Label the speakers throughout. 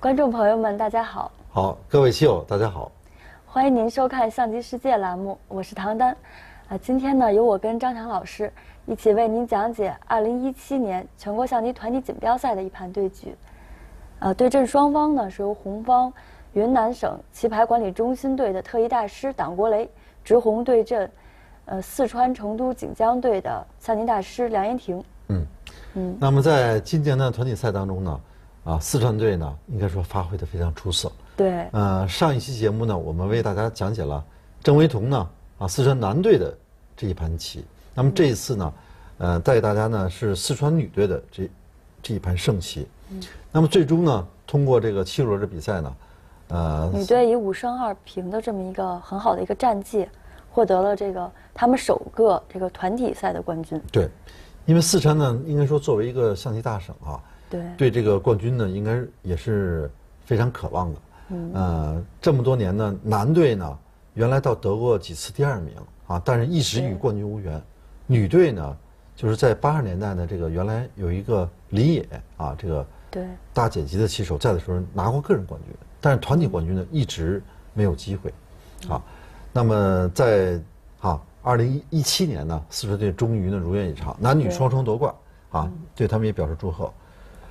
Speaker 1: 观众朋友们，大家好，
Speaker 2: 好，各位棋友，大家好，
Speaker 1: 欢迎您收看《象棋世界》栏目，我是唐丹。啊，今天呢，由我跟张强老师一起为您讲解2017年全国象棋团体锦标赛的一盘对局。呃，对阵双方呢是由红方云南省棋牌管理中心队的特异大师党国雷直红对阵，呃，四川成都锦江队的象棋大师梁延廷。
Speaker 2: 嗯嗯。那么在今年的团体赛当中呢？啊，四川队呢，应该说发挥的非常出色。
Speaker 1: 对。
Speaker 2: 呃，上一期节目呢，我们为大家讲解了郑维彤呢，啊，四川男队的这一盘棋。那么这一次呢，呃，带给大家呢是四川女队的这这一盘胜棋。嗯。那么最终呢，通过这个七轮的比赛呢，
Speaker 1: 呃，女队以五胜二平的这么一个很好的一个战绩，获得了这个他们首个这个团体赛的冠军。
Speaker 2: 对，因为四川呢，应该说作为一个象棋大省啊。
Speaker 1: 对
Speaker 2: 对，这个冠军呢，应该也是非常渴望的。嗯，呃，这么多年呢，男队呢，原来倒得过几次第二名啊，但是一直与冠军无缘。女队呢，就是在八十年代呢，这个原来有一个林野啊，这个
Speaker 1: 对
Speaker 2: 大姐级的棋手在的时候拿过个人冠军，但是团体冠军呢一直没有机会。啊，那么在啊，二零一七年呢，四川队终于呢如愿以偿，男女双双夺冠啊，对他们也表示祝贺。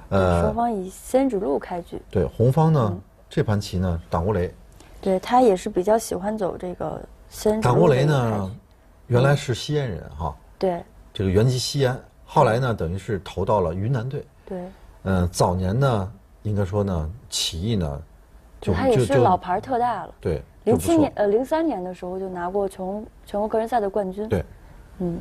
Speaker 1: 呃，双方以先指路开局。
Speaker 2: 对，红方呢，这盘棋呢，党国雷。
Speaker 1: 对他也是比较喜欢走这个先
Speaker 2: 党国雷呢，原来是西安人哈。
Speaker 1: 对。
Speaker 2: 这个原籍西安，后来呢，等于是投到了云南队。
Speaker 1: 对。
Speaker 2: 嗯，早年呢，应该说呢，棋艺呢，
Speaker 1: 就他也是老牌特大了。
Speaker 2: 对。
Speaker 1: 零七年呃，零三年的时候就拿过全全国个人赛的冠军。
Speaker 2: 对。嗯。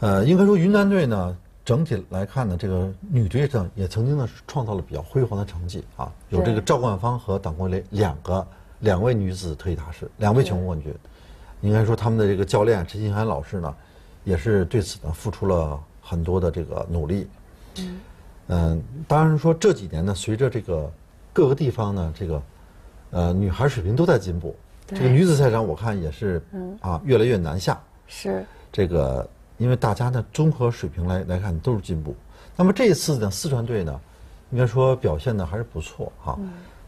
Speaker 2: 呃，应该说云南队呢。整体来看呢，这个女队上也曾经呢是创造了比较辉煌的成绩啊，有这个赵冠芳和党国雷两个两位女子特异大师，两位全国冠军。应该说他们的这个教练陈新涵老师呢，也是对此呢付出了很多的这个努力。嗯，嗯，当然说这几年呢，随着这个各个地方呢这个呃女孩水平都在进步，这个女子赛场我看也是啊越来越难下。
Speaker 1: 是
Speaker 2: 这个。因为大家的综合水平来来看都是进步，那么这一次呢四川队呢，应该说表现的还是不错哈，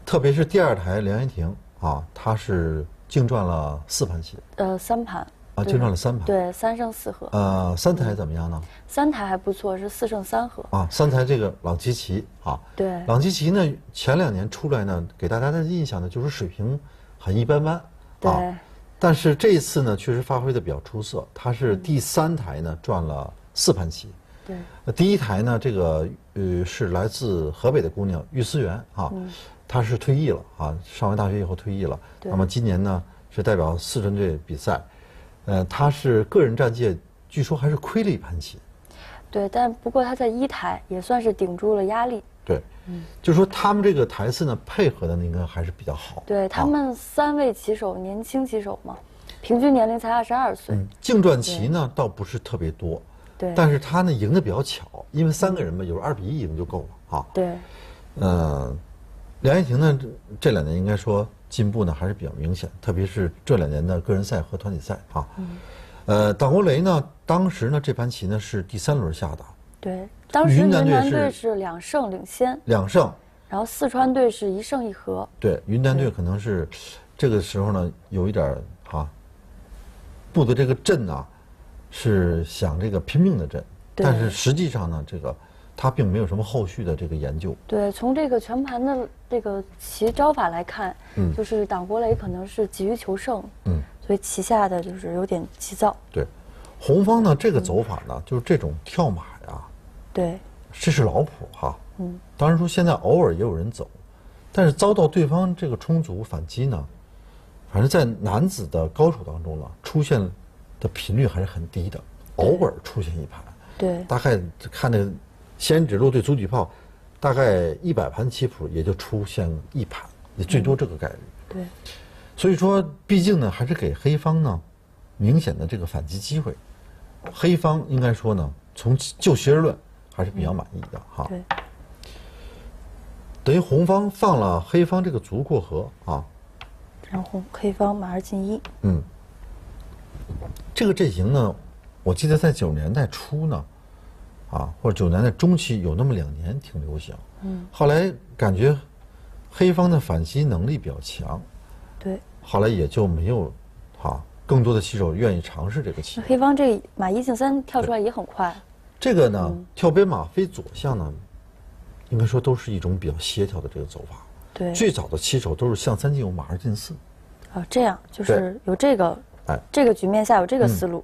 Speaker 2: 特别是第二台梁延婷啊，她是净赚了四盘棋，
Speaker 1: 呃三盘
Speaker 2: 啊净赚了三盘，
Speaker 1: 对三胜四和，
Speaker 2: 呃三台怎么样呢？
Speaker 1: 三台还不错，是四胜三和
Speaker 2: 啊三台这个朗基奇啊，
Speaker 1: 对
Speaker 2: 朗基奇呢前两年出来呢给大家的印象呢就是水平很一般般，
Speaker 1: 对。
Speaker 2: 但是这一次呢，确实发挥的比较出色。他是第三台呢，赚了四盘棋。
Speaker 1: 对。
Speaker 2: 第一台呢，这个呃是来自河北的姑娘于思源啊，她是退役了啊，上完大学以后退役了。那么今年呢，是代表四川队比赛。呃，她是个人战绩，据说还是亏了一盘棋。
Speaker 1: 对，但不过她在一台也算是顶住了压力。
Speaker 2: 对。嗯，就是说他们这个台次呢，配合的应该还是比较好。
Speaker 1: 对他们三位棋手年轻棋手嘛，平均年龄才二十二岁。
Speaker 2: 净赚棋呢倒不是特别多，
Speaker 1: 对。
Speaker 2: 但是他呢赢的比较巧，因为三个人嘛，有时候二比一赢就够了啊。
Speaker 1: 对。
Speaker 2: 嗯，梁艳婷呢这这两年应该说进步呢还是比较明显，特别是这两年的个人赛和团体赛啊。嗯。呃，党国雷呢，当时呢这盘棋呢是第三轮下的。
Speaker 1: 对。当时云南队是两胜领先，
Speaker 2: 两胜，
Speaker 1: 然后四川队是一胜一和。
Speaker 2: 对，云南队可能是这个时候呢有一点哈，布的这个阵啊，是想这个拼命的阵，但是实际上呢，这个他并没有什么后续的这个研究。
Speaker 1: 对，从这个全盘的这个棋招法来看，嗯，就是党国雷可能是急于求胜，嗯，所以棋下的就是有点急躁。
Speaker 2: 对，红方呢这个走法呢就是这种跳马。
Speaker 1: 对，
Speaker 2: 这是老谱哈。嗯，当然说现在偶尔也有人走，但是遭到对方这个充足反击呢，反正在男子的高手当中呢，出现的频率还是很低的，偶尔出现一盘。
Speaker 1: 对，
Speaker 2: 大概看那个先指路对足底炮，大概一百盘棋谱也就出现一盘，也最多这个概率。
Speaker 1: 对，
Speaker 2: 所以说，毕竟呢，还是给黑方呢明显的这个反击机会。黑方应该说呢，从就学而论。还是比较满意的哈。
Speaker 1: 对。
Speaker 2: 等于红方放了黑方这个卒过河啊。
Speaker 1: 然后黑方马二进一。
Speaker 2: 嗯。这个阵型呢，我记得在九十年代初呢，啊，或者九十年代中期有那么两年挺流行。嗯。后来感觉黑方的反击能力比较强，
Speaker 1: 对。
Speaker 2: 后来也就没有，哈，更多的棋手愿意尝试这个棋。
Speaker 1: 黑方这马一进三跳出来也很快，
Speaker 2: 这个呢，跳边马飞左象呢，应该说都是一种比较协调的这个走法。
Speaker 1: 对。
Speaker 2: 最早的棋手都是象三进五，马二进四。
Speaker 1: 啊，这样就是有这个，
Speaker 2: 哎，
Speaker 1: 这个局面下有这个思路，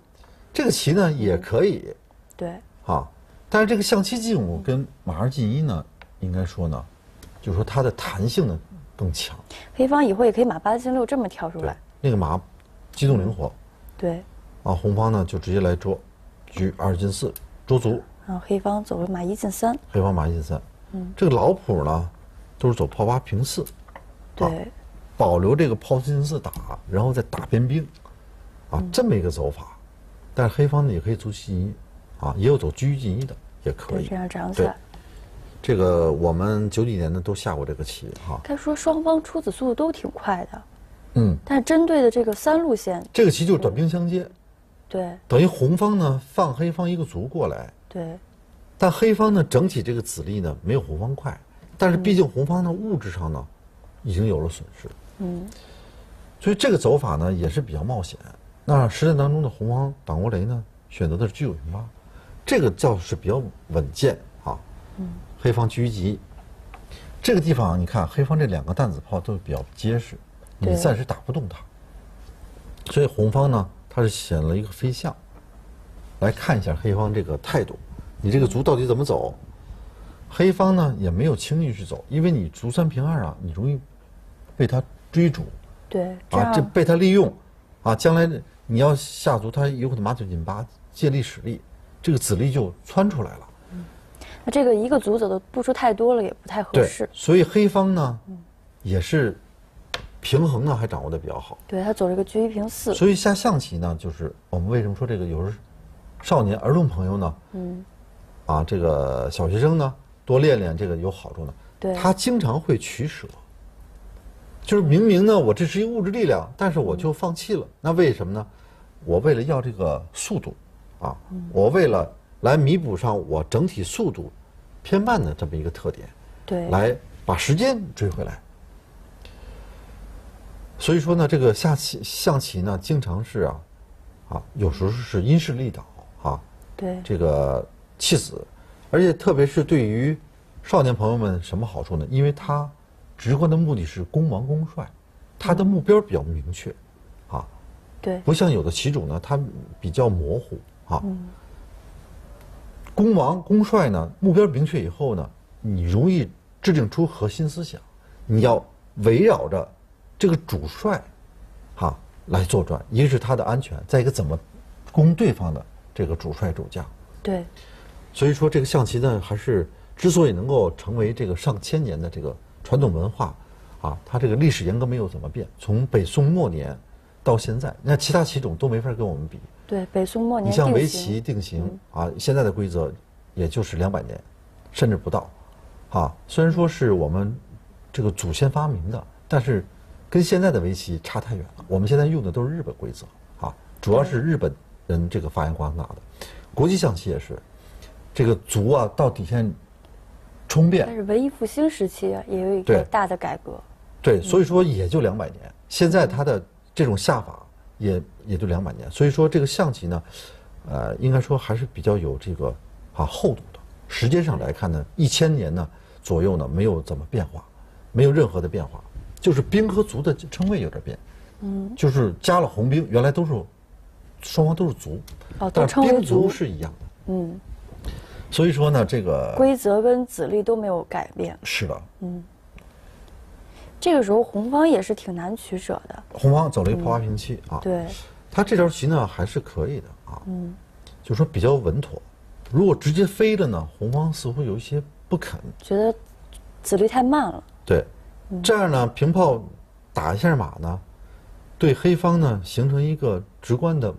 Speaker 2: 这个棋呢也可以，
Speaker 1: 对，
Speaker 2: 啊，但是这个象七进五跟马二进一呢，应该说呢，就是说它的弹性呢更强。
Speaker 1: 黑方以后也可以马八进六这么跳出来，
Speaker 2: 那个马机动灵活，
Speaker 1: 对，
Speaker 2: 啊，红方呢就直接来捉，车二进四捉卒，
Speaker 1: 然后黑方走了马一进三，
Speaker 2: 黑方马一进三，嗯，这个老谱呢都是走炮八平四，
Speaker 1: 对，
Speaker 2: 保留这个炮四进四打，然后再打边兵，啊，这么一个走法。但是黑方呢也可以走七进一，啊，也有走车进一的，也可，以。
Speaker 1: 这。样长起
Speaker 2: 对。
Speaker 1: 来。
Speaker 2: 这个我们九几年呢都下过这个棋哈、
Speaker 1: 该说双方出子速度都挺快的，
Speaker 2: 嗯，
Speaker 1: 但是针对的这个三路线，
Speaker 2: 这个棋就是短兵相接，
Speaker 1: 对。
Speaker 2: 等于红方呢放黑方一个卒过来，
Speaker 1: 对。
Speaker 2: 但黑方呢整体这个子力呢没有红方快，但是毕竟红方呢物质上呢已经有了损失，
Speaker 1: 嗯，
Speaker 2: 所以这个走法呢也是比较冒险。那实战当中的红方挡国雷呢选择的是车九平八，这个叫是比较稳健啊。嗯，黑方车一级，这个地方你看黑方这两个弹子炮都比较结实，你暂时打不动它。所以红方呢，他是选了一个飞象，来看一下黑方这个态度，你这个卒到底怎么走？黑方呢也没有轻易去走，因为你卒三平二啊，你容易被他追逐
Speaker 1: 对，
Speaker 2: 啊，这被他利用啊，将来你要下卒，他有可能马九进八，借力使力，这个子力就窜出来了。
Speaker 1: 那这个一个卒走的步数太多了，也不太合
Speaker 2: 对
Speaker 1: 适，。
Speaker 2: 所以黑方呢，也是平衡呢还掌握的比较好。
Speaker 1: 对他走这个车一平四，
Speaker 2: 所以下象棋呢，就是我们为什么说这个有时候少年儿童朋友呢，
Speaker 1: 嗯，
Speaker 2: 啊，这个小学生呢多练练这个有好处呢。
Speaker 1: 对
Speaker 2: 他经常会取舍，就是明明呢我这是一物质力量，但是我就放弃了。那为什么呢？我为了要这个速度，啊，我为了来弥补上我整体速度偏慢的这么一个特点，
Speaker 1: 对，
Speaker 2: 来把时间追回来。所以说呢，这个下棋象棋呢，经常是啊，啊，有时候是因势利导啊，
Speaker 1: 对
Speaker 2: 这个弃子，而且特别是对于少年朋友们什么好处呢？因为他直观的目的是攻王攻帅，他的目标比较明确，啊，
Speaker 1: 对
Speaker 2: 不像有的棋种呢，他比较模糊啊。攻王攻帅呢，目标明确以后呢，你容易制定出核心思想，你要围绕着这个主帅，哈、来作战。一个是他的安全，再一个怎么攻对方的这个主帅主将。
Speaker 1: 对
Speaker 2: 所以说，这个象棋呢，还是之所以能够成为这个上千年的这个传统文化，啊，它这个历史严格没有怎么变，从北宋末年到现在，那其他棋种都没法跟我们比。
Speaker 1: 对，北宋末年
Speaker 2: 你像围棋定型啊，现在的规则也就是两百年，甚至不到，啊，虽然说是我们这个祖先发明的，但是跟现在的围棋差太远了。我们现在用的都是日本规则啊，主要是日本人这个发扬光大的。国际象棋也是，这个卒啊到底线冲变
Speaker 1: 但，是文艺复兴时期啊也有一个大的改革，
Speaker 2: 对，所以说也就两百年。现在它的这种下法也也就两百年，所以说这个象棋呢，呃，应该说还是比较有这个啊厚度的。时间上来看呢，一千年呢左右呢没有怎么变化，没有任何的变化，就是兵和卒的称谓有点变，嗯，就是加了红兵，原来都是双方都是卒，
Speaker 1: 哦都
Speaker 2: 但兵卒
Speaker 1: 卒
Speaker 2: 是一样的。
Speaker 1: 嗯，
Speaker 2: 所以说呢，这个
Speaker 1: 规则跟子力都没有改变。
Speaker 2: 是的，嗯。
Speaker 1: 这个时候红方也是挺难取舍的，
Speaker 2: 红方走了一个炮八平七啊，
Speaker 1: 对。
Speaker 2: 他这招棋呢还是可以的啊，嗯，就说比较稳妥。如果直接飞的呢，红方似乎有一些不肯。
Speaker 1: 觉得子力太慢了，
Speaker 2: 对，这样呢，平炮打一下马呢，对黑方呢形成一个直观的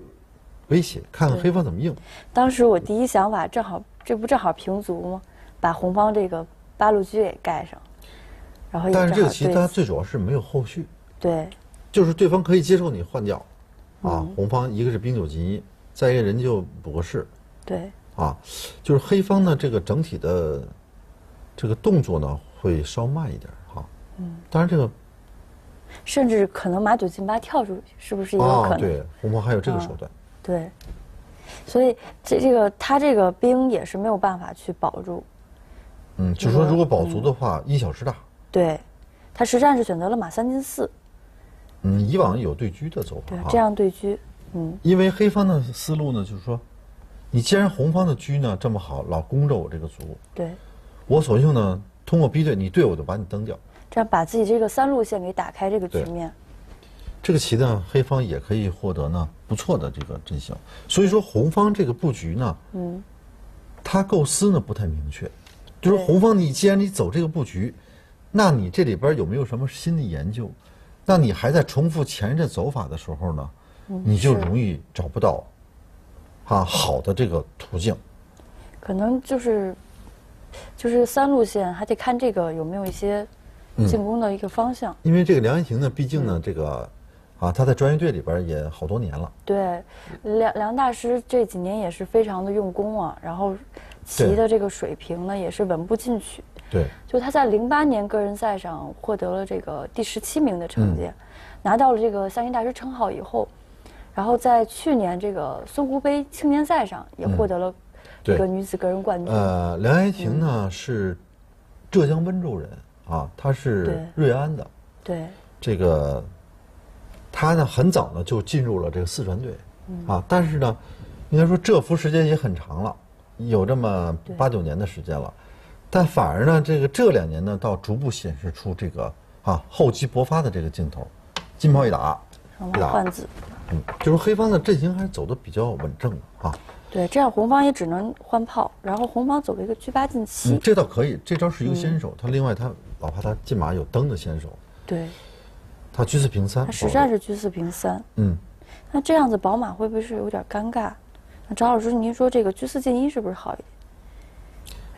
Speaker 2: 威胁，看看黑方怎么应。
Speaker 1: 当时我第一想法正好，这不正好平卒吗？把红方这个八路车给盖上，然后
Speaker 2: 但是这个棋它最主要是没有后续，
Speaker 1: 对。
Speaker 2: 就是对方可以接受你换掉，啊，
Speaker 1: 嗯。
Speaker 2: 红方一个是兵九进一，再一个人就补个士，
Speaker 1: 对。
Speaker 2: 啊，就是黑方呢这个整体的这个动作呢会稍慢一点哈、嗯，当然这个
Speaker 1: 甚至可能马九进八跳出去，是不是也有可能？
Speaker 2: 对，红方还有这个手段。
Speaker 1: 对，所以这这个他这个兵也是没有办法去保住。
Speaker 2: 嗯，就说如果保足的话，因小失大。
Speaker 1: 对，他实战是选择了马三进四。
Speaker 2: 嗯，以往有对车的走法。
Speaker 1: 对，这样对车。嗯。
Speaker 2: 因为黑方的思路呢，就是说，你既然红方的车呢这么好，老攻着我这个卒。
Speaker 1: 对。
Speaker 2: 我索性呢，通过逼对，你对我就把你蹬掉。
Speaker 1: 这样把自己这个三路线给打开，这个局面。
Speaker 2: 这个棋呢，黑方也可以获得呢不错的这个阵型。所以说，红方这个布局呢，嗯，他构思呢不太明确。就是红方，你既然你走这个布局，那你这里边有没有什么新的研究？那你还在重复前任走法的时候呢，你就容易找不到啊好的这个途径。
Speaker 1: 可能就是就是三路线还得看这个有没有一些进攻的一个方向。
Speaker 2: 因为这个梁彦廷呢，毕竟呢这个啊他在专业队里边也好多年了。
Speaker 1: 对，梁梁大师这几年也是非常的用功啊，然后。棋的这个水平呢，也是稳步进取。
Speaker 2: 对，
Speaker 1: 就他在零八年个人赛上获得了这个第十七名的成绩，拿到了这个象棋大师称号以后，然后在去年这个孙湖杯青年赛上也获得了这个女子个人冠军。
Speaker 2: 呃，梁彦廷呢是浙江温州人啊，他是瑞安的。
Speaker 1: 对。
Speaker 2: 这个他呢很早呢就进入了这个四川队啊，但是呢，应该说蛰伏时间也很长了。有这么八九年的时间了，但反而呢，这个这两年呢，倒逐步显示出这个啊厚积薄发的这个劲头，金炮一打，
Speaker 1: 一打换子，
Speaker 2: 嗯，就是黑方的阵型还是走的比较稳正的啊。
Speaker 1: 对，这样红方也只能换炮，然后红方走了一个车八进七，
Speaker 2: 这倒可以，这招是一个先手，他另外他哪怕他进马有蹬的先手，
Speaker 1: 对，
Speaker 2: 他居四平三，
Speaker 1: 他实战是居四平三，嗯，那这样子宝马会不会是有点尴尬？那张老师，您说这个居四进一是不是好一点？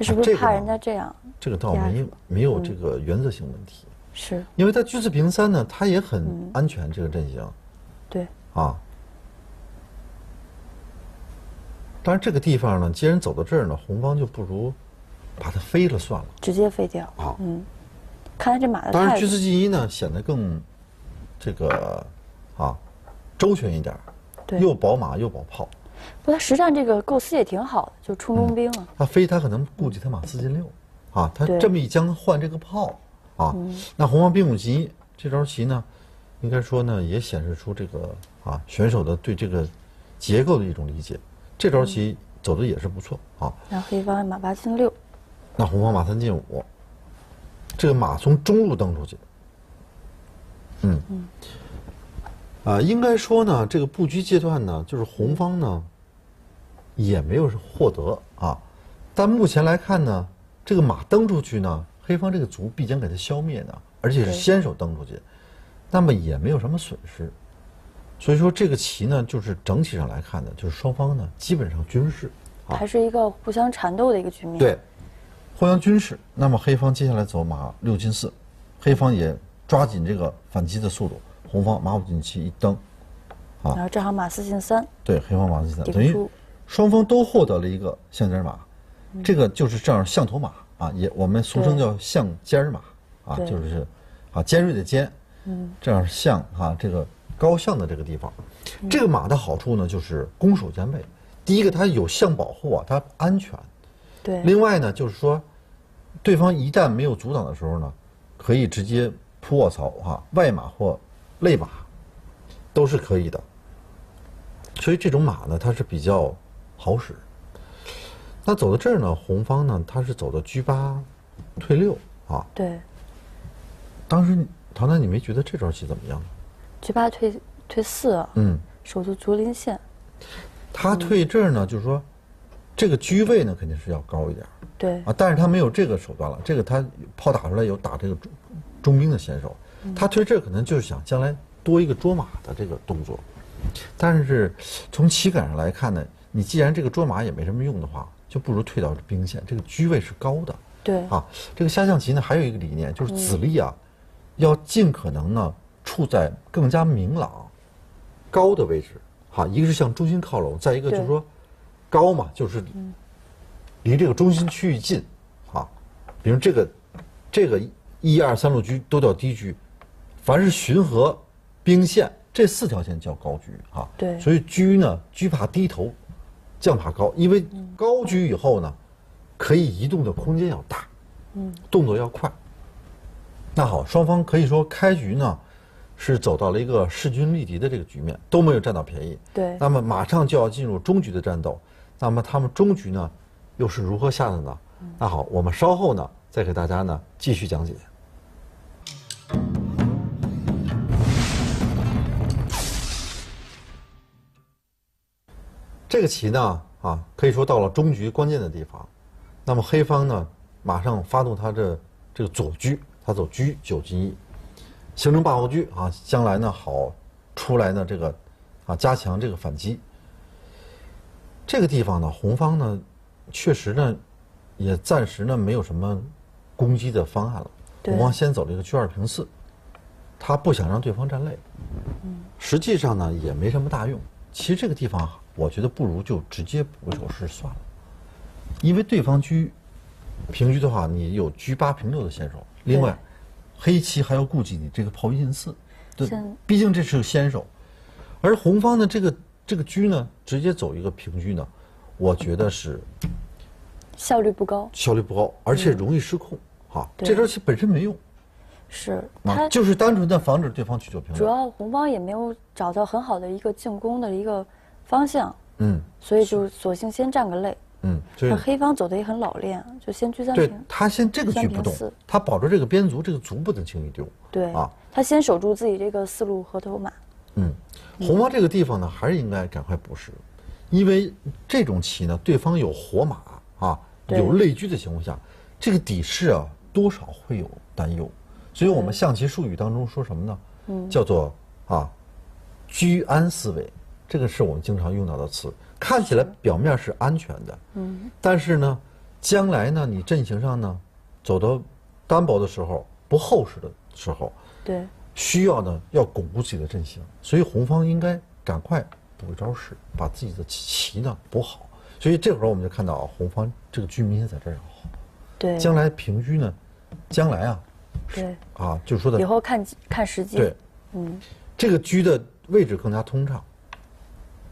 Speaker 1: 是不是怕人家这样？
Speaker 2: 这个倒没没有这个原则性问题。
Speaker 1: 是。
Speaker 2: 因为他居四平三呢，他也很安全，这个阵型。
Speaker 1: 对。
Speaker 2: 啊。当然，这个地方呢，既然走到这儿呢，红方就不如把它飞了算了。
Speaker 1: 直接飞掉。
Speaker 2: 啊。
Speaker 1: 嗯。看来这马的
Speaker 2: 当然，车四进一呢，显得更这个啊周全一点。
Speaker 1: 对。
Speaker 2: 又保马又保炮。
Speaker 1: 不，他实战这个构思也挺好的，就冲锋兵啊。
Speaker 2: 他飞，他可能顾及他马四进六，啊，他这么一将换这个炮，啊，那红方兵五进一这招棋呢，应该说呢也显示出这个啊选手的对这个结构的一种理解。这招棋走的也是不错啊。
Speaker 1: 那黑方马八进六，
Speaker 2: 那红方马三进五，这个马从中路蹬出去，嗯。嗯，啊，应该说呢，这个布局阶段呢，就是红方呢。也没有获得啊，但目前来看呢，这个马蹬出去呢，黑方这个卒必将给它消灭的，而且是先手蹬出去，那么也没有什么损失，所以说这个棋呢，就是整体上来看呢，就是双方呢基本上均势，
Speaker 1: 还是一个互相缠斗的一个局面。
Speaker 2: 对，互相军事。那么黑方接下来走马六进四，黑方也抓紧这个反击的速度，红方马五进七一蹬，
Speaker 1: 啊，然后正好马四进三，
Speaker 2: 对，黑方马四进三等于。双方都获得了一个象尖马，这个就是这样象头马啊，也我们俗称叫象尖马啊，就是啊尖锐的尖，嗯，这样象啊这个高象的这个地方，这个马的好处呢就是攻守兼备。第一个它有象保护啊，它安全。
Speaker 1: 对。
Speaker 2: 另外呢就是说，对方一旦没有阻挡的时候呢，可以直接扑卧槽哈，外马或内马都是可以的。所以这种马呢，它是比较。好使。那走到这儿呢，红方呢，他是走到车八退六啊。
Speaker 1: 对。
Speaker 2: 当时唐丹，你没觉得这招棋怎么样？
Speaker 1: 车八退退四。嗯。守住竹林线。
Speaker 2: 他退这儿呢，就是说，这个车位呢肯定是要高一点。
Speaker 1: 对。
Speaker 2: 啊，但是他没有这个手段了。这个他炮打出来有打这个中中兵的先手，他推这可能就是想将来多一个捉马的这个动作。但是从棋感上来看呢。你既然这个捉马也没什么用的话，就不如退到兵线。这个车位是高的，
Speaker 1: 对
Speaker 2: 啊。这个下象棋呢，还有一个理念，就是子力啊，要尽可能呢处在更加明朗、高的位置。哈，一个是向中心靠拢，再一个就是说高嘛，就是离这个中心区域近。啊，比如这个这个一二三路车都叫低车，凡是巡河、兵线这四条线叫高车啊。
Speaker 1: 对
Speaker 2: 所以车呢，车怕低头，将怕高，因为高车以后呢，可以移动的空间要大，嗯，动作要快。那好，双方可以说开局呢，是走到了一个势均力敌的这个局面，都没有占到便宜。
Speaker 1: 对
Speaker 2: 那么马上就要进入中局的战斗，那么他们中局呢，又是如何下的呢？那好，我们稍后呢，再给大家呢继续讲解。这个棋呢，啊，可以说到了中局关键的地方，那么黑方呢，马上发动他的这个左车，他走车九进一，形成霸王车啊，将来呢好出来呢这个啊加强这个反击。这个地方呢，红方呢确实呢也暂时呢没有什么攻击的方案了。
Speaker 1: 对
Speaker 2: 红方先走了一个车二平四，他不想让对方占累。实际上呢也没什么大用。其实这个地方啊我觉得不如就直接补个手势算了，因为对方车平车的话，你有车八平六的先手，另外黑棋还要顾及你这个炮一进四，对，毕竟这是个先手，而红方的这个这个车呢，直接走一个平车呢，我觉得是
Speaker 1: 效率不高，
Speaker 2: 效率不高，而且容易失控。哈，
Speaker 1: 对
Speaker 2: 这招棋本身没用，
Speaker 1: 是
Speaker 2: 啊，就是单纯的防止对方去走平
Speaker 1: 主。要红方也没有找到很好的一个进攻的一个方向，
Speaker 2: 嗯
Speaker 1: 所以就索性先占个肋。
Speaker 2: 嗯，
Speaker 1: 黑方走的也很老练，就先车三
Speaker 2: 对
Speaker 1: 平。
Speaker 2: 他先这个局不动他保住这个边卒，这个卒不能轻易丢。
Speaker 1: 对
Speaker 2: 啊，
Speaker 1: 他先守住自己这个四路河头马。
Speaker 2: 嗯，红方这个地方呢，还是应该赶快补时，因为这种棋呢，对方有活马啊，有类车的情况下，这个底士啊，多少会有担忧。所以我们象棋术语当中说什么呢？
Speaker 1: 嗯。
Speaker 2: 叫做啊，居安思危，这个是我们经常用到的词。看起来表面是安全的，
Speaker 1: 嗯，
Speaker 2: 但是呢，将来呢，你阵型上呢，走到单薄的时候，不厚实的时候，
Speaker 1: 对，
Speaker 2: 需要呢要巩固自己的阵型，所以红方应该赶快补一招式，把自己的棋呢补好。所以这会儿我们就看到啊，红方这个居明显在这儿要好，
Speaker 1: 对，
Speaker 2: 将来平车呢，将来啊
Speaker 1: 对，
Speaker 2: 啊，就是说的
Speaker 1: 以后看看时机。
Speaker 2: 对，
Speaker 1: 嗯，
Speaker 2: 这个车的位置更加通畅，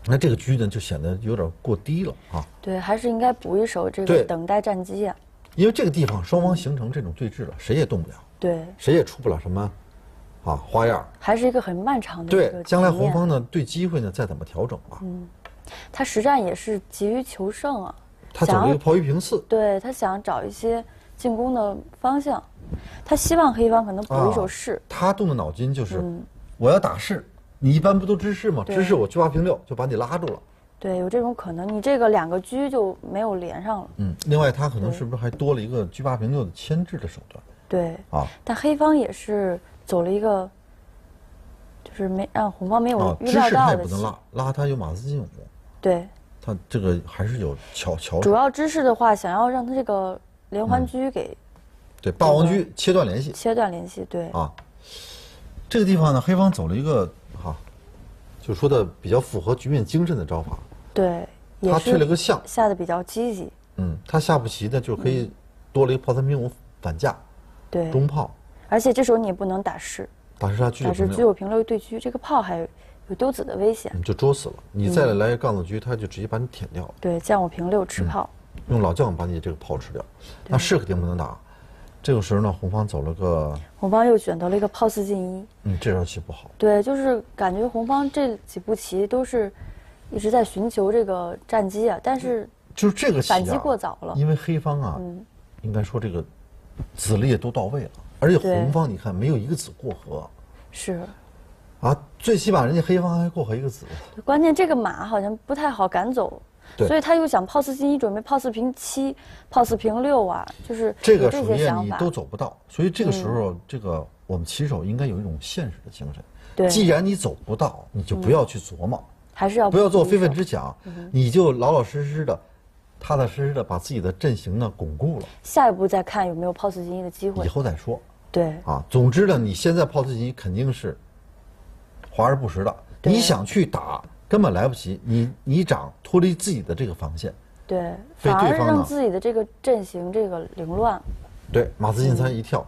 Speaker 2: 那这个车呢就显得有点过低了啊，
Speaker 1: 对，还是应该补一手这个等待战机啊。
Speaker 2: 因为这个地方双方形成这种对峙了，谁也动不了，
Speaker 1: 对，
Speaker 2: 谁也出不了什么啊花样。
Speaker 1: 还是一个很漫长的
Speaker 2: 对，将来红方呢对机会呢再怎么调整吧。
Speaker 1: 嗯他实战也是急于求胜啊，
Speaker 2: 他走了一个炮一平四，
Speaker 1: 对他想找一些进攻的方向，他希望黑方可能补一手
Speaker 2: 啊
Speaker 1: 士。
Speaker 2: 他动的脑筋就是，
Speaker 1: 嗯
Speaker 2: 我要打士，你一般不都知士吗？
Speaker 1: 对
Speaker 2: 知士我车八平六就把你拉住了。
Speaker 1: 对，有这种可能，你这个两个车就没有连上了。
Speaker 2: 嗯，另外他可能是不是还多了一个车八平六的牵制的手段
Speaker 1: 对，
Speaker 2: 啊？
Speaker 1: 但黑方也是走了一个，就是没让红方没有
Speaker 2: 啊，
Speaker 1: 预料
Speaker 2: 知士他
Speaker 1: 到的棋。
Speaker 2: 也不能拉，拉他有马四进五，
Speaker 1: 对，
Speaker 2: 他这个还是有巧巧。
Speaker 1: 主要知识的话，想要让他这个连环车给
Speaker 2: 对霸王车切断联系
Speaker 1: 切断联系。对，
Speaker 2: 啊。这个地方呢，黑方走了一个哈、就说的比较符合局面精神的招法，
Speaker 1: 对，
Speaker 2: 他退了个象，
Speaker 1: 下的比较积极。
Speaker 2: 嗯，他下步棋呢就可以多了一个炮三平五反架
Speaker 1: 对，
Speaker 2: 中炮，
Speaker 1: 而且这时候你也不能打士，
Speaker 2: 打士他车
Speaker 1: 打士
Speaker 2: 九平六，
Speaker 1: 车有平六对车，这个炮还有丢子的危险。
Speaker 2: 你就捉死了。你再来一杠子车，他就直接把你舔掉了，
Speaker 1: 对，将我平六吃炮。
Speaker 2: 用老将把你这个炮吃掉。那士肯定不能打。这个时候呢，红方走了个，
Speaker 1: 红方又选择了一个炮四进一。
Speaker 2: 嗯，这招棋不好。
Speaker 1: 对，就是感觉红方这几步棋都是一直在寻求这个战机啊，但是
Speaker 2: 就是这个
Speaker 1: 反击过早了。
Speaker 2: 因为黑方啊，
Speaker 1: 嗯，
Speaker 2: 应该说这个子力都到位了，而且红方你看没有一个子过河，
Speaker 1: 是，
Speaker 2: 啊，最起码人家黑方还过河一个子。
Speaker 1: 关键这个马好像不太好赶走，
Speaker 2: 对。
Speaker 1: 所以他又想炮四进一，准备炮四平七、炮四平六啊，就是
Speaker 2: 这个
Speaker 1: 有这
Speaker 2: 首页你
Speaker 1: 些想法。
Speaker 2: 都走不到，所以这个时候，这个我们棋手应该有一种现实的精神。
Speaker 1: 对。
Speaker 2: 既然你走不到，你就不要去琢磨，
Speaker 1: 还是要
Speaker 2: 不要做非分之想，你就老老实实的、踏踏实实的把自己的阵型呢巩固了，
Speaker 1: 下一步再看有没有炮四进一的机会
Speaker 2: 以。后再说
Speaker 1: 对，
Speaker 2: 啊。总之呢，你现在炮四进一肯定是华而不实的，你想去打根本来不及，你你长脱离自己的这个防线，
Speaker 1: 对，
Speaker 2: 被
Speaker 1: 反而让自己的这个阵型这个凌乱。
Speaker 2: 对，马四进三一跳，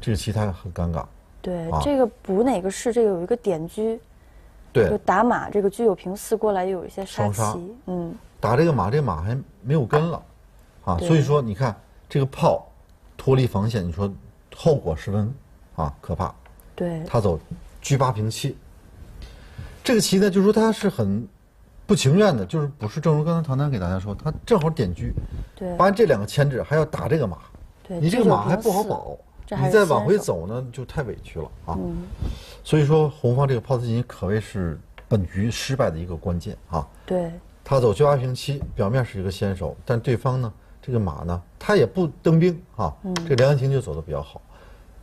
Speaker 2: 这个棋他很尴尬。
Speaker 1: 对，
Speaker 2: 啊
Speaker 1: 这个补哪个士？这个有一个点车，
Speaker 2: 对
Speaker 1: 就，打马，这个车有平四过来，又有一些杀棋。嗯，
Speaker 2: 打这个马，这个马还没有根了，啊，所以说你看这个炮脱离防线，你说后果十分啊可怕。
Speaker 1: 对，
Speaker 2: 他走车八平七，这个棋呢，就是说他是很不情愿的，就是不是正如刚才唐丹给大家说，他正好点车，
Speaker 1: 对，
Speaker 2: 把这两个牵制，还要打这个马，
Speaker 1: 对，
Speaker 2: 你这个马还不好保，你再往回走呢，就太委屈了啊。
Speaker 1: 嗯，
Speaker 2: 所以说红方这个炮四进可谓是本局失败的一个关键啊。
Speaker 1: 对，
Speaker 2: 他走车八平七，表面是一个先手，但对方呢，这个马呢，他也不登兵啊，
Speaker 1: 嗯
Speaker 2: 这梁安婷就走的比较好。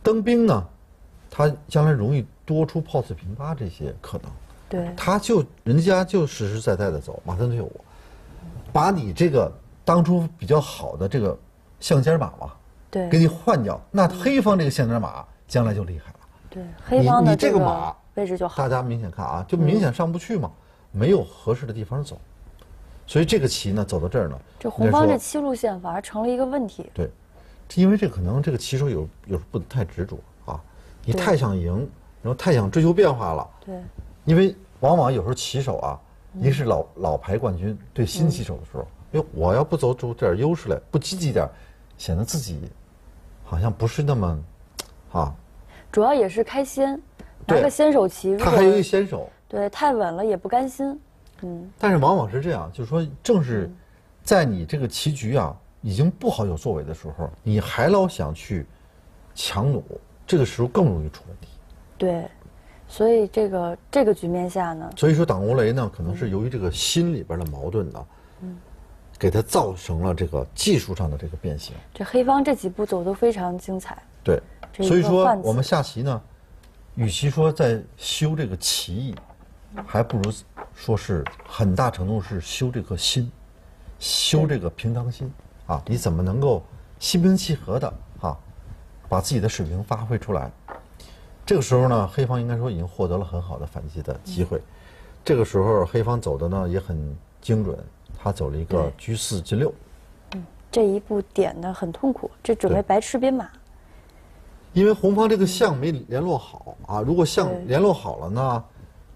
Speaker 2: 登兵呢，他将来容易多出炮四平八这些可能，
Speaker 1: 对，
Speaker 2: 他就人家就实实在在的走，马三退五，把你这个当初比较好的这个象尖马嘛，
Speaker 1: 对，
Speaker 2: 给你换掉，那黑方这个象尖马将来就厉害了。
Speaker 1: 对，黑方的
Speaker 2: 你这个
Speaker 1: 个
Speaker 2: 马
Speaker 1: 位置就好
Speaker 2: 大。家明显看啊，就明显上不去嘛，没有合适的地方走，所以这个棋呢走到这儿呢，
Speaker 1: 这红方这七路线反而成了一个问题。
Speaker 2: 对，因为这可能这个棋手有有时候不能太执着啊，你太想赢，然后太想追求变化了，
Speaker 1: 对，
Speaker 2: 因为往往有时候棋手啊，一个是老老牌冠军对新棋手的时候，因为，我要不走出点优势来，不积极点，显得自己好像不是那么啊，
Speaker 1: 主要也是开心，拿个先手棋，
Speaker 2: 他还有一个先手。
Speaker 1: 对太稳了也不甘心。嗯，
Speaker 2: 但是往往是这样，就是说，正是在你这个棋局啊已经不好有作为的时候，你还老想去强弩，这个时候更容易出问题。
Speaker 1: 对，所以这个这个局面下呢，
Speaker 2: 所以说，党国雷呢，可能是由于这个心里边的矛盾呢，嗯给他造成了这个技术上的这个变形。
Speaker 1: 这黑方这几步走都非常精彩。
Speaker 2: 对，所以说我们下棋呢，与其说在修这个棋艺，还不如说是很大程度是修这颗心，修这个平常心啊，你怎么能够心平气和的啊，把自己的水平发挥出来？这个时候呢，黑方应该说已经获得了很好的反击的机会。这个时候黑方走的呢也很精准，他走了一个
Speaker 1: 对
Speaker 2: 车四进六。
Speaker 1: 嗯这一步点的很痛苦，这准备白吃兵马。
Speaker 2: 因为红方这个象没联络好啊，如果象联络好了呢，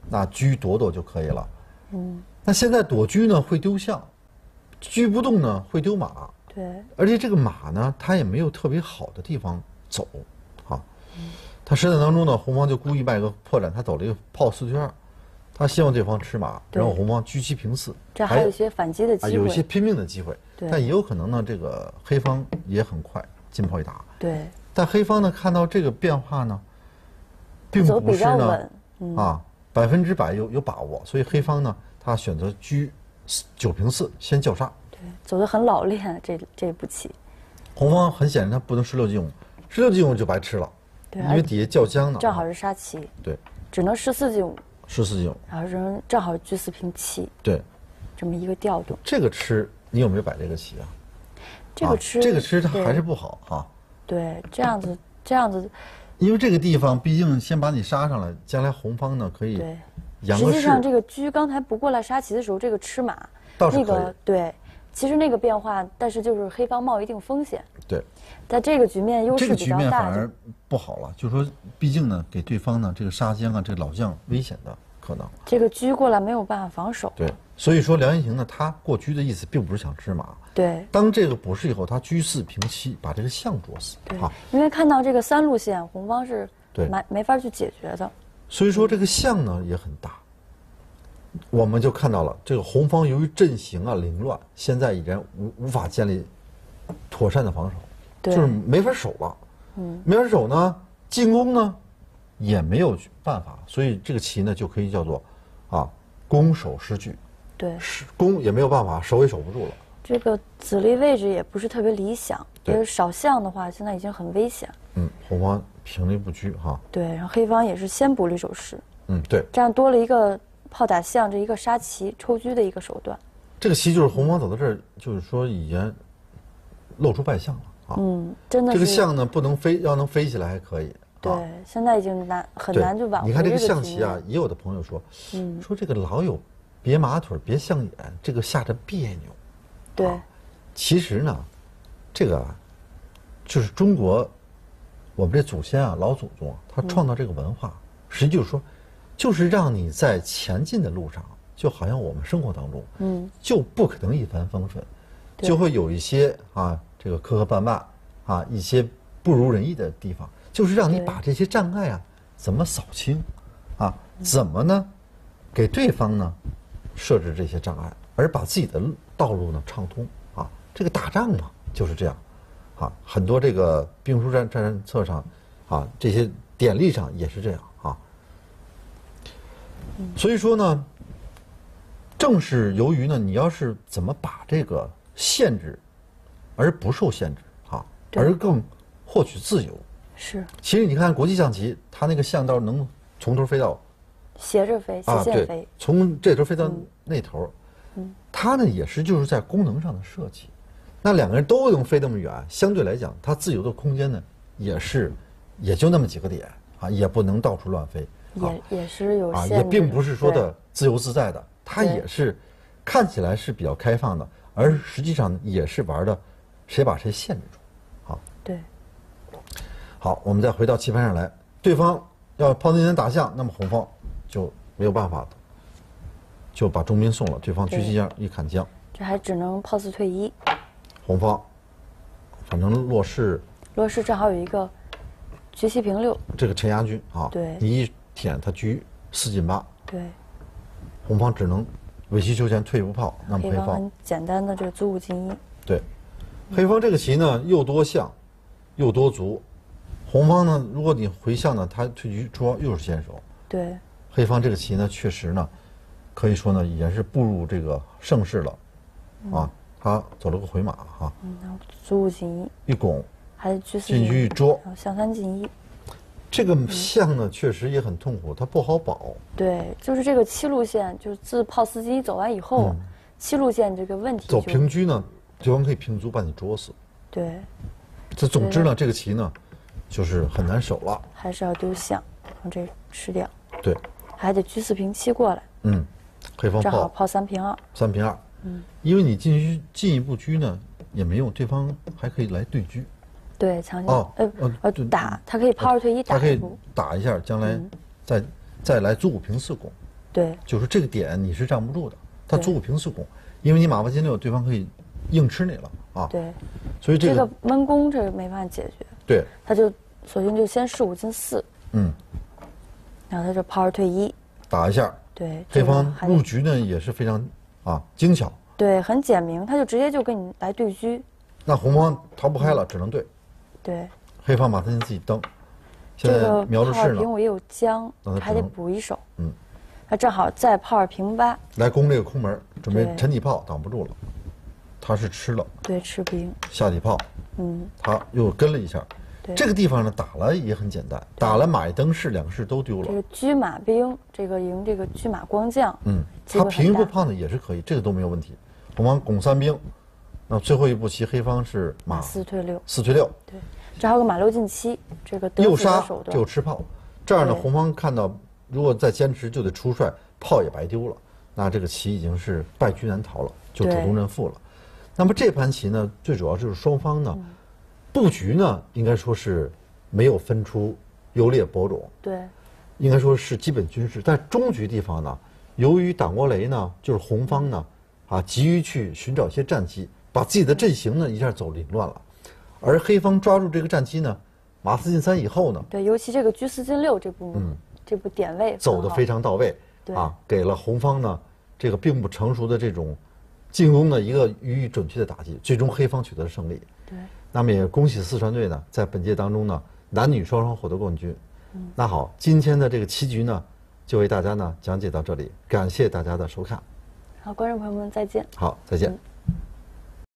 Speaker 2: 那车躲躲就可以了。嗯，那现在躲车呢会丢象，车不动呢会丢马，
Speaker 1: 对，
Speaker 2: 而且这个马呢它也没有特别好的地方走，啊，他实战当中呢红方就故意卖个破绽，他走了一个炮四对二，他希望对方吃马，然后红方车七平四，
Speaker 1: 这还有一些反击的
Speaker 2: 啊
Speaker 1: 机会。
Speaker 2: 有一些拼命的机会，但也有可能呢这个黑方也很快进炮一打。
Speaker 1: 对，
Speaker 2: 但黑方呢，看到这个变化呢，并不是呢
Speaker 1: 嗯
Speaker 2: 啊百分之百有有把握，所以黑方呢，他选择车九平四先叫杀。
Speaker 1: 对，走的很老练。这这步棋，
Speaker 2: 红方很显然他不能十六进五，十六进五就白吃了，
Speaker 1: 对
Speaker 2: 因为底下叫将呢，
Speaker 1: 正好是杀棋，
Speaker 2: 对
Speaker 1: 只能十四进五，
Speaker 2: 十四进五，
Speaker 1: 然后正正好车四平七
Speaker 2: 对
Speaker 1: 这么一个调动。
Speaker 2: 这个吃你有没有摆这个棋啊？啊
Speaker 1: 这个吃、
Speaker 2: 这个吃它还是不好哈、
Speaker 1: 对这样子这样子
Speaker 2: 因为这个地方毕竟先把你杀上来，将来红方呢可以
Speaker 1: 实际上，这个车刚才不过来杀棋的时候，这个吃马那
Speaker 2: 倒是可以
Speaker 1: 个对，其实那个变化，但是就是黑方冒一定风险，
Speaker 2: 对。
Speaker 1: 在这个局面优
Speaker 2: 这个局
Speaker 1: 势比较大就
Speaker 2: 面反而不好了，就是说，毕竟呢，给对方呢这个杀将啊，这个老将危险的可能。
Speaker 1: 这个车过来没有办法防守。
Speaker 2: 对，所以说梁彦行呢，他过车的意思并不是想吃马，
Speaker 1: 对
Speaker 2: 当这个补士以后，他车四平七，把这个象捉死
Speaker 1: 对
Speaker 2: 啊。，
Speaker 1: 因为看到这个三路线，红方是
Speaker 2: 对
Speaker 1: 没没法去解决的。
Speaker 2: 所以说这个象呢也很大，我们就看到了这个红方由于阵型啊凌乱，现在已然无无法建立妥善的防守，
Speaker 1: 对
Speaker 2: 就是没法守了。嗯，没法守呢，进攻呢也没有办法，所以这个棋呢就可以叫做啊攻守失据，
Speaker 1: 对，
Speaker 2: 是攻也没有办法，守也守不住了。
Speaker 1: 这个子力位置也不是特别理想，
Speaker 2: 对
Speaker 1: 因为少象的话，现在已经很危险。
Speaker 2: 嗯，红方平了一步车哈。
Speaker 1: 对，然后黑方也是先补了一手士，
Speaker 2: 嗯，对，
Speaker 1: 这样多了一个炮打象这一个杀棋抽车的一个手段。
Speaker 2: 这个棋就是红方走到这儿，就是说已经露出败相了啊。
Speaker 1: 嗯，真的
Speaker 2: 这个象呢不能飞，要能飞起来还可以。
Speaker 1: 对
Speaker 2: 啊，
Speaker 1: 现在已经难很难就挽回
Speaker 2: 你看这个象棋啊，也有的朋友说，
Speaker 1: 嗯。
Speaker 2: 说这个老有别马腿儿别象眼，这个下着别扭。
Speaker 1: 对。
Speaker 2: 啊其实呢，这个啊就是中国我们这祖先啊，老祖宗啊，他创造这个文化，实际就是说，就是让你在前进的路上，就好像我们生活当中，
Speaker 1: 嗯，
Speaker 2: 就不可能一帆风顺，就会有一些啊，这个磕磕绊绊，啊，一些不如人意的地方，就是让你把这些障碍啊，怎么扫清，啊，怎么呢，给对方呢设置这些障碍，而把自己的道路呢畅通啊，这个打仗嘛就是这样，啊，很多这个兵书战战策上，啊，这些典例上也是这样啊。所以说呢，正是由于呢，你要是怎么把这个限制，而不受限制啊，而更获取自由。
Speaker 1: 是。
Speaker 2: 其实你看国际象棋，它那个象道能从头飞到
Speaker 1: 斜着飞，斜
Speaker 2: 啊，对
Speaker 1: 线飞，，
Speaker 2: 从这头飞到那头，嗯，它呢也是就是在功能上的设计。那两个人都能飞那么远，相对来讲，它自由的空间呢也是也就那么几个点啊，也不能到处乱飞。啊。
Speaker 1: 也也是有
Speaker 2: 啊，也并不是说的自由自在的，它也是看起来是比较开放的，而实际上也是玩的谁把谁限制住。好，我们再回到棋盘上来，对方要抛那人打象，那么红方就没有办法的，就把中兵送了，对方车
Speaker 1: 对
Speaker 2: 骑将一砍将，
Speaker 1: 这还只能炮四退一。
Speaker 2: 红方反正落势
Speaker 1: 落势正好有一个局七平六，
Speaker 2: 这个陈家军啊，
Speaker 1: 对
Speaker 2: 你一舔他车四进八，
Speaker 1: 对，
Speaker 2: 红方只能委曲求全退一步炮，那么黑方。
Speaker 1: 黑方很简单的这个卒五进一，
Speaker 2: 对，黑方这个棋呢又多象，又多卒，红方呢如果你回象呢，他退车捉又是先手，
Speaker 1: 对。
Speaker 2: 黑方这个棋呢，确实呢，可以说呢，已经是步入这个盛世了，啊，他走了个回马哈、
Speaker 1: 嗯，然后卒五进一，
Speaker 2: 一拱。
Speaker 1: 还是车四
Speaker 2: 进去一
Speaker 1: 一，
Speaker 2: 捉，
Speaker 1: 象三进一，
Speaker 2: 这个象呢确实也很痛苦，它不好保。
Speaker 1: 对，就是这个七路线，就是自炮四进一走完以后，
Speaker 2: 嗯。
Speaker 1: 七路线这个问题
Speaker 2: 走平车呢，对方可以平卒把你捉死。
Speaker 1: 对，
Speaker 2: 这总之呢，这个棋呢，就是很难守了。
Speaker 1: 还是要丢象，让这吃掉，
Speaker 2: 对，
Speaker 1: 还得车四平七过来，
Speaker 2: 嗯，黑方炮
Speaker 1: 正好炮。三平二，
Speaker 2: 三平二，嗯，因为你进去进一步车呢也没用，对方还可以来对车，
Speaker 1: 对，强行
Speaker 2: 哦
Speaker 1: 呃
Speaker 2: 呃
Speaker 1: 打，他可以炮二退一打
Speaker 2: 他可以
Speaker 1: 打一
Speaker 2: 下，将来再再来卒五平四拱。
Speaker 1: 对。
Speaker 2: 就是这个点你是站不住的，他
Speaker 1: 对。
Speaker 2: 卒五平四拱，因为你马八进六，对方可以硬吃你了啊。，
Speaker 1: 对，
Speaker 2: 所以这个
Speaker 1: 这个闷攻这个没办法解决，
Speaker 2: 对，
Speaker 1: 他就索性就先士五进四，
Speaker 2: 嗯，
Speaker 1: 然后他就炮二退一，
Speaker 2: 打一下，
Speaker 1: 对，
Speaker 2: 黑方入局呢也是非常啊精巧，
Speaker 1: 对很简明，他就直接就跟你来对车，
Speaker 2: 那红方逃不开了，只能对，
Speaker 1: 对，
Speaker 2: 黑方马三进自己蹬，现在
Speaker 1: 这个
Speaker 2: 瞄着是呢，
Speaker 1: 炮二平我也有将
Speaker 2: 他，
Speaker 1: 还得补一手，
Speaker 2: 嗯，
Speaker 1: 他正好再炮二平八，
Speaker 2: 来攻这个空门，准备沉底炮挡不住了，他是吃了。
Speaker 1: 对，吃兵，
Speaker 2: 下底炮，
Speaker 1: 嗯，
Speaker 2: 他又跟了一下，
Speaker 1: 对，
Speaker 2: 这个地方呢打了也很简单，打了马一蹬士两个士都丢了。
Speaker 1: 这，个车马兵，这个赢这个车马光将，
Speaker 2: 嗯，他平一步
Speaker 1: 大
Speaker 2: 胖的也是可以，这个都没有问题。红方拱三兵，那最后一步棋黑方是马
Speaker 1: 马四退六，
Speaker 2: 四退六，
Speaker 1: 对，这还有个马六进七，这个得子
Speaker 2: 右杀就，吃炮。这样呢，红方看到如果再坚持就得出帅，炮也白丢了，那这个棋已经是败局难逃了，就主动认负了。那么这盘棋呢，最主要就是双方呢，
Speaker 1: 嗯
Speaker 2: 布局呢应该说是没有分出优劣伯仲，
Speaker 1: 对，
Speaker 2: 应该说是基本均势。但中局地方呢，由于党国雷呢，就是红方呢，啊，急于去寻找一些战机，把自己的阵型呢一下走凌乱了，而黑方抓住这个战机呢，马四进三以后呢，
Speaker 1: 对，尤其这个车四进六这步，这步点位
Speaker 2: 嗯走得非
Speaker 1: 常
Speaker 2: 常到位，
Speaker 1: 对。
Speaker 2: 啊，给了红方呢这个并不成熟的这种进攻的一个予以准确的打击，最终黑方取得了胜利。
Speaker 1: 对，
Speaker 2: 那么也恭喜四川队呢，在本届当中呢，男女双双获得冠军。那好，今天的这个棋局呢，就为大家呢讲解到这里，感谢大家的收看。
Speaker 1: 好，观众朋友们再见。
Speaker 2: 好，再见。
Speaker 1: 嗯